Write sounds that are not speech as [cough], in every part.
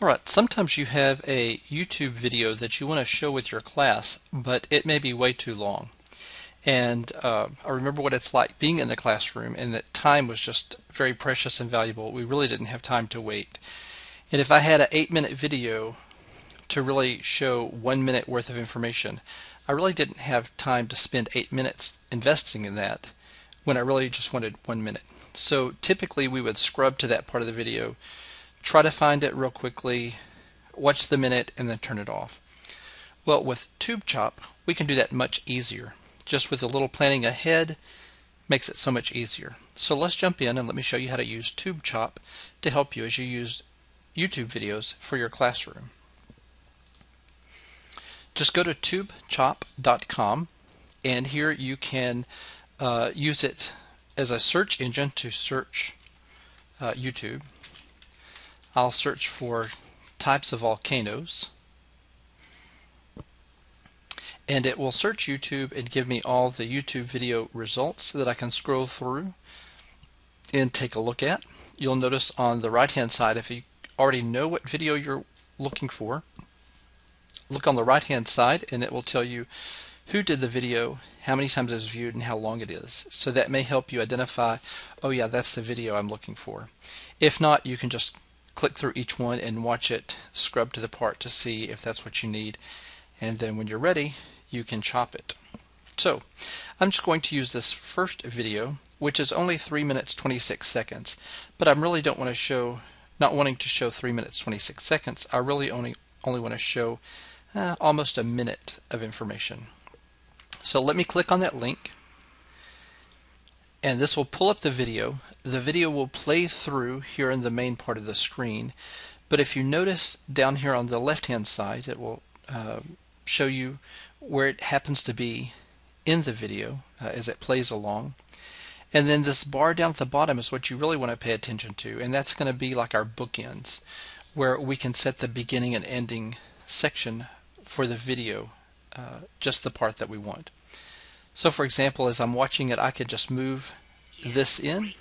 Alright, sometimes you have a YouTube video that you want to show with your class, but it may be way too long. And uh, I remember what it's like being in the classroom and that time was just very precious and valuable. We really didn't have time to wait. And if I had an eight minute video to really show one minute worth of information, I really didn't have time to spend eight minutes investing in that when I really just wanted one minute. So typically we would scrub to that part of the video try to find it real quickly, watch the minute, and then turn it off. Well, with TubeChop, we can do that much easier. Just with a little planning ahead, makes it so much easier. So let's jump in and let me show you how to use TubeChop to help you as you use YouTube videos for your classroom. Just go to tubechop.com and here you can uh, use it as a search engine to search uh, YouTube. I'll search for types of volcanoes and it will search YouTube and give me all the YouTube video results that I can scroll through and take a look at. You'll notice on the right hand side if you already know what video you're looking for look on the right hand side and it will tell you who did the video, how many times it was viewed, and how long it is. So that may help you identify, oh yeah, that's the video I'm looking for. If not, you can just click through each one and watch it scrub to the part to see if that's what you need. And then when you're ready, you can chop it. So I'm just going to use this first video, which is only 3 minutes 26 seconds, but I really don't want to show, not wanting to show 3 minutes 26 seconds, I really only, only want to show uh, almost a minute of information. So let me click on that link and this will pull up the video. The video will play through here in the main part of the screen. But if you notice down here on the left hand side, it will uh, show you where it happens to be in the video uh, as it plays along. And then this bar down at the bottom is what you really want to pay attention to, and that's going to be like our bookends, where we can set the beginning and ending section for the video, uh, just the part that we want. So for example, as I'm watching it, I could just move this in.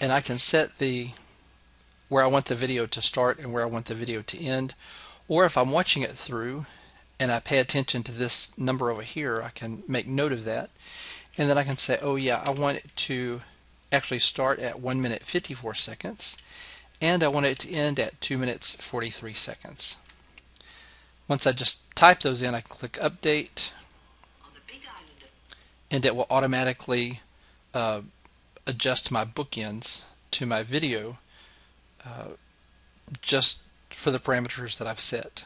And I can set the where I want the video to start and where I want the video to end. Or if I'm watching it through and I pay attention to this number over here, I can make note of that. And then I can say, oh yeah, I want it to actually start at 1 minute 54 seconds and I want it to end at 2 minutes 43 seconds. Once I just type those in, I can click Update, and it will automatically uh, adjust my bookends to my video uh, just for the parameters that I've set.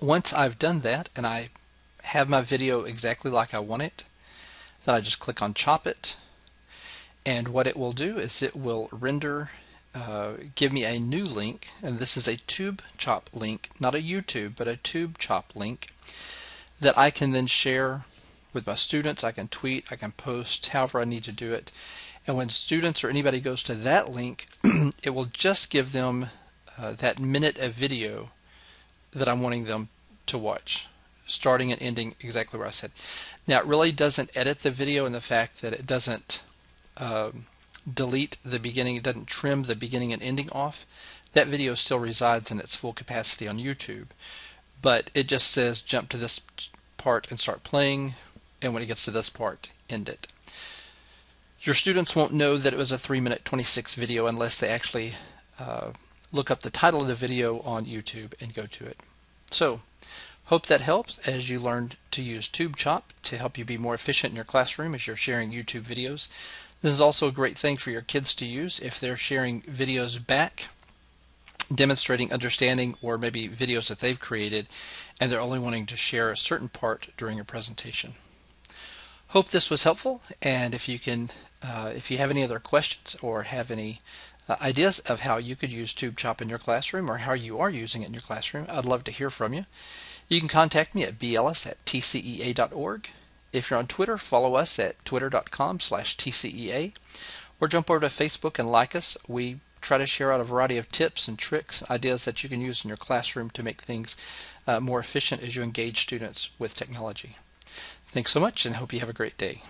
Once I've done that and I have my video exactly like I want it, then I just click on Chop It, and what it will do is it will render uh, give me a new link, and this is a tube chop link, not a YouTube, but a tube chop link that I can then share with my students. I can tweet, I can post, however I need to do it. And when students or anybody goes to that link, [clears throat] it will just give them uh, that minute of video that I'm wanting them to watch, starting and ending exactly where I said. Now, it really doesn't edit the video in the fact that it doesn't. Um, delete the beginning, it doesn't trim the beginning and ending off, that video still resides in its full capacity on YouTube. But it just says jump to this part and start playing, and when it gets to this part, end it. Your students won't know that it was a 3 minute 26 video unless they actually uh, look up the title of the video on YouTube and go to it. So, hope that helps as you learn to use TubeChop to help you be more efficient in your classroom as you're sharing YouTube videos. This is also a great thing for your kids to use if they're sharing videos back demonstrating understanding or maybe videos that they've created and they're only wanting to share a certain part during a presentation. Hope this was helpful and if you can uh, if you have any other questions or have any uh, ideas of how you could use TubeChop in your classroom or how you are using it in your classroom, I'd love to hear from you. You can contact me at bellis at tcea.org if you're on Twitter, follow us at twitter.com slash TCEA or jump over to Facebook and like us. We try to share out a variety of tips and tricks, ideas that you can use in your classroom to make things uh, more efficient as you engage students with technology. Thanks so much and hope you have a great day.